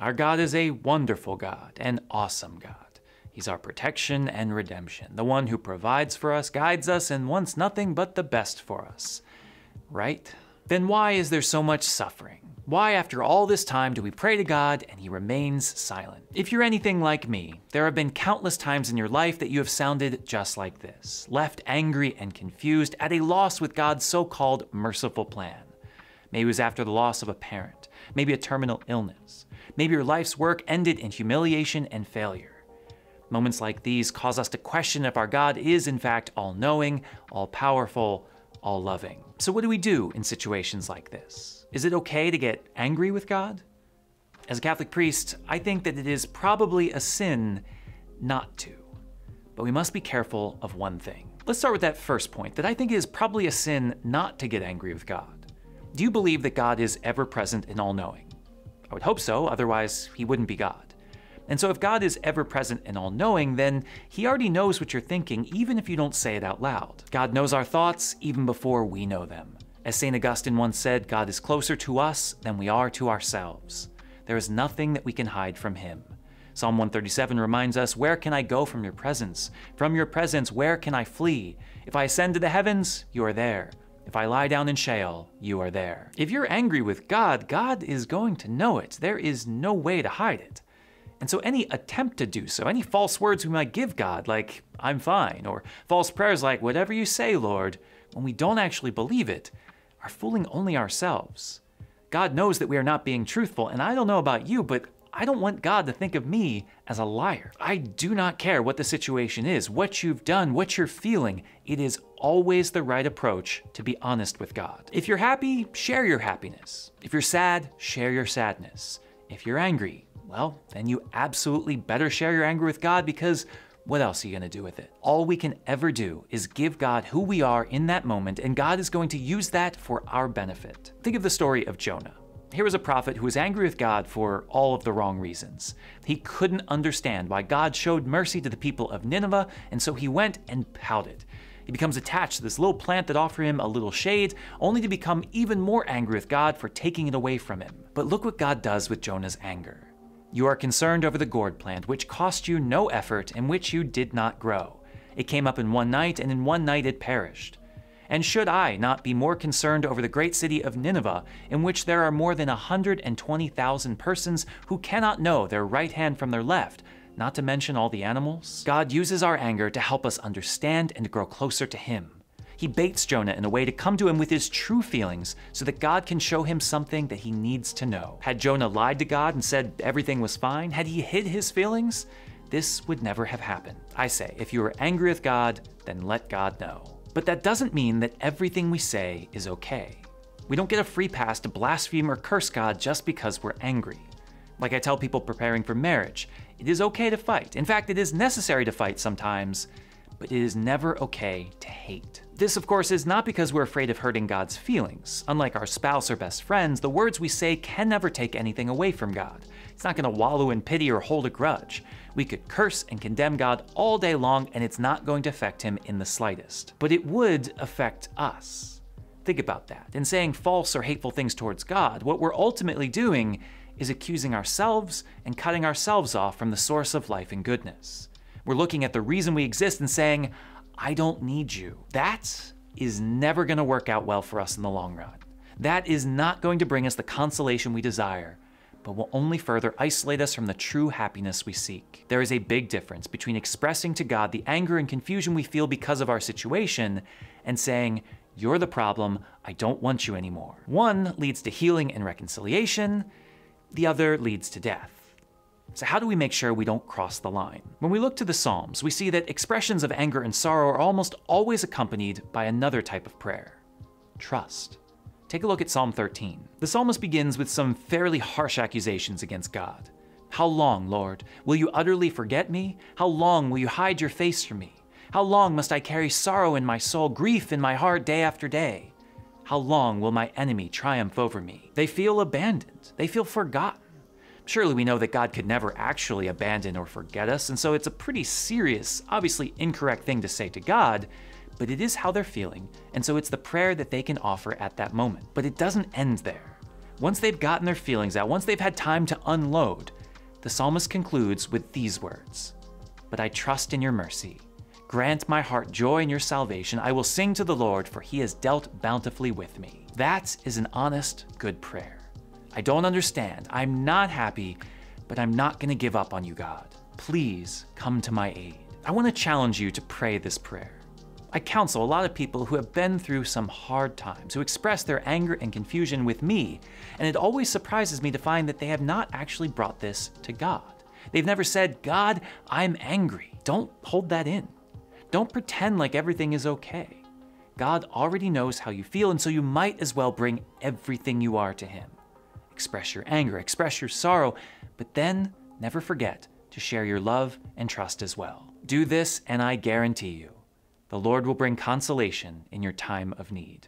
Our God is a wonderful God, an awesome God. He's our protection and redemption, the one who provides for us, guides us, and wants nothing but the best for us. Right? Then why is there so much suffering? Why, after all this time, do we pray to God and He remains silent? If you're anything like me, there have been countless times in your life that you have sounded just like this, left angry and confused, at a loss with God's so called merciful plan. Maybe it was after the loss of a parent, maybe a terminal illness, maybe your life's work ended in humiliation and failure. Moments like these cause us to question if our God is, in fact, all knowing, all powerful, all loving. So, what do we do in situations like this? Is it okay to get angry with God? As a Catholic priest, I think that it is probably a sin not to. But we must be careful of one thing. Let's start with that first point that I think it is probably a sin not to get angry with God. Do you believe that God is ever present and all knowing? I would hope so, otherwise, he wouldn't be God. And so, if God is ever present and all knowing, then He already knows what you're thinking, even if you don't say it out loud. God knows our thoughts even before we know them. As St. Augustine once said, God is closer to us than we are to ourselves. There is nothing that we can hide from Him. Psalm 137 reminds us, Where can I go from your presence? From your presence, where can I flee? If I ascend to the heavens, you are there. If I lie down in Sheol, you are there. If you're angry with God, God is going to know it. There is no way to hide it. And so any attempt to do so, any false words we might give God, like, I'm fine, or false prayers like, whatever you say, Lord, when we don't actually believe it, are fooling only ourselves. God knows that we are not being truthful, and I don't know about you, but I don't want God to think of me as a liar. I do not care what the situation is, what you've done, what you're feeling. It is always the right approach to be honest with God. If you're happy, share your happiness. If you're sad, share your sadness. If you're angry, well, then you absolutely better share your anger with God because what else are you going to do with it? All we can ever do is give God who we are in that moment, and God is going to use that for our benefit. Think of the story of Jonah. Here was a prophet who was angry with God for all of the wrong reasons. He couldn't understand why God showed mercy to the people of Nineveh, and so he went and pouted. He becomes attached to this little plant that offered him a little shade, only to become even more angry with God for taking it away from him. But look what God does with Jonah's anger. You are concerned over the gourd plant, which cost you no effort and which you did not grow. It came up in one night, and in one night it perished. And should I not be more concerned over the great city of Nineveh, in which there are more than a 120,000 persons who cannot know their right hand from their left, not to mention all the animals? God uses our anger to help us understand and grow closer to Him. He baits Jonah in a way to come to him with his true feelings so that God can show him something that he needs to know. Had Jonah lied to God and said everything was fine, had he hid his feelings, this would never have happened. I say, if you are angry with God, then let God know. But that doesn't mean that everything we say is okay. We don't get a free pass to blaspheme or curse God just because we're angry. Like I tell people preparing for marriage, it is okay to fight. In fact, it is necessary to fight sometimes, but it is never okay to hate. This, of course, is not because we're afraid of hurting God's feelings. Unlike our spouse or best friends, the words we say can never take anything away from God. It's not going to wallow in pity or hold a grudge. We could curse and condemn God all day long, and it's not going to affect him in the slightest. But it would affect us. Think about that. In saying false or hateful things towards God, what we're ultimately doing is accusing ourselves and cutting ourselves off from the source of life and goodness. We're looking at the reason we exist and saying, I don't need you. That is never going to work out well for us in the long run. That is not going to bring us the consolation we desire, but will only further isolate us from the true happiness we seek. There is a big difference between expressing to God the anger and confusion we feel because of our situation and saying, You're the problem, I don't want you anymore. One leads to healing and reconciliation, the other leads to death. So, how do we make sure we don't cross the line? When we look to the Psalms, we see that expressions of anger and sorrow are almost always accompanied by another type of prayer trust. Take a look at Psalm 13. The psalmist begins with some fairly harsh accusations against God. How long, Lord, will you utterly forget me? How long will you hide your face from me? How long must I carry sorrow in my soul, grief in my heart day after day? How long will my enemy triumph over me? They feel abandoned. They feel forgotten. Surely we know that God could never actually abandon or forget us, and so it's a pretty serious, obviously incorrect thing to say to God, but it is how they're feeling, and so it's the prayer that they can offer at that moment. But it doesn't end there. Once they've gotten their feelings out, once they've had time to unload, the psalmist concludes with these words But I trust in your mercy. Grant my heart joy in your salvation. I will sing to the Lord, for he has dealt bountifully with me. That is an honest, good prayer. I don't understand. I'm not happy, but I'm not going to give up on you, God. Please come to my aid. I want to challenge you to pray this prayer. I counsel a lot of people who have been through some hard times, who express their anger and confusion with me, and it always surprises me to find that they have not actually brought this to God. They've never said, God, I'm angry. Don't hold that in. Don't pretend like everything is okay. God already knows how you feel, and so you might as well bring everything you are to Him. Express your anger, express your sorrow, but then never forget to share your love and trust as well. Do this, and I guarantee you, the Lord will bring consolation in your time of need.